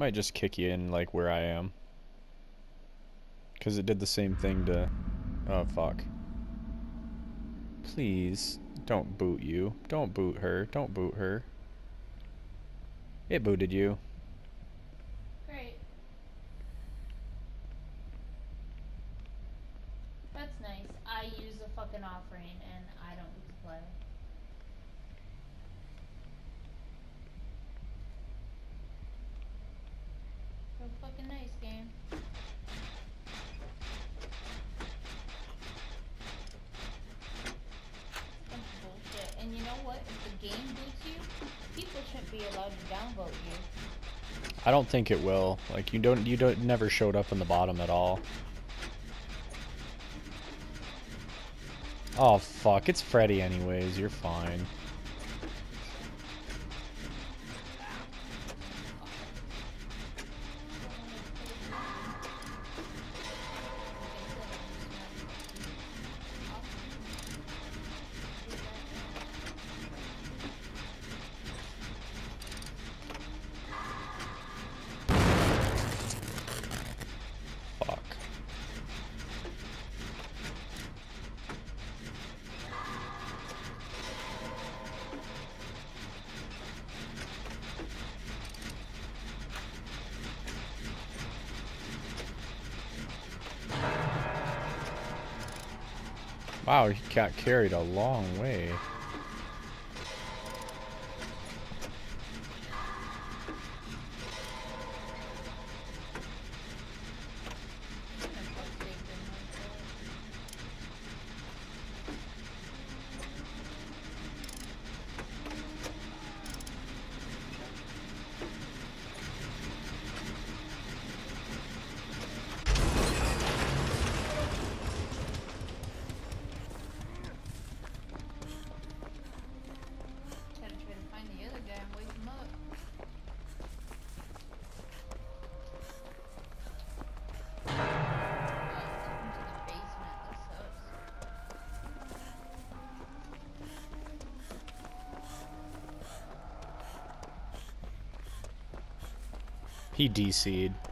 might just kick you in like where I am. Cause it did the same thing to Oh fuck. Please don't boot you. Don't boot her. Don't boot her. It booted you. Great. That's nice. I use a fucking offering and I don't get to play. Allowed to downvote you. I don't think it will. Like you don't you don't never showed up in the bottom at all. Oh fuck, it's Freddy anyways, you're fine. Wow, he got carried a long way. He DC'd.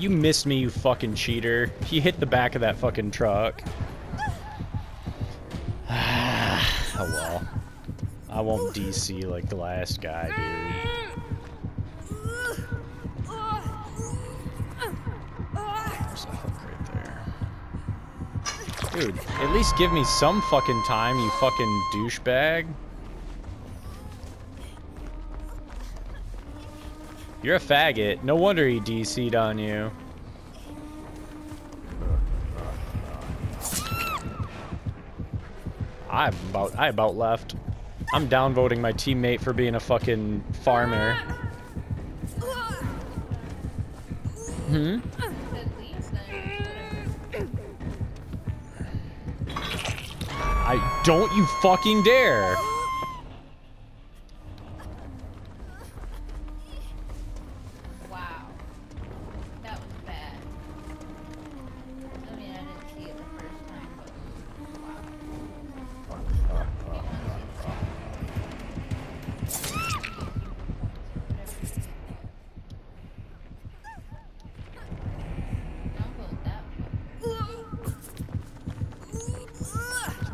You missed me, you fucking cheater. He hit the back of that fucking truck. oh well. I won't DC like the last guy, dude. There's a hook right there. Dude, at least give me some fucking time, you fucking douchebag. You're a faggot. No wonder he DC'd on you. I'm about I about left. I'm downvoting my teammate for being a fucking farmer. Hmm? I don't you fucking dare.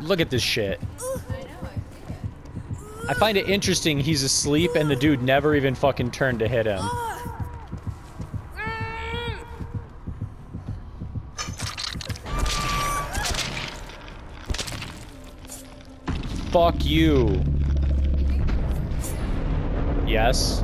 Look at this shit. I find it interesting he's asleep and the dude never even fucking turned to hit him. Fuck you. Yes.